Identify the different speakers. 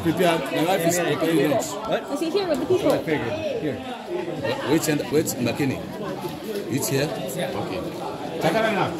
Speaker 1: prepared. My wife is preparing lunch.
Speaker 2: What? Is he here with the people?
Speaker 3: I figured. Here.
Speaker 1: Which and Which McKinney? It's here. Okay.
Speaker 3: Take it enough.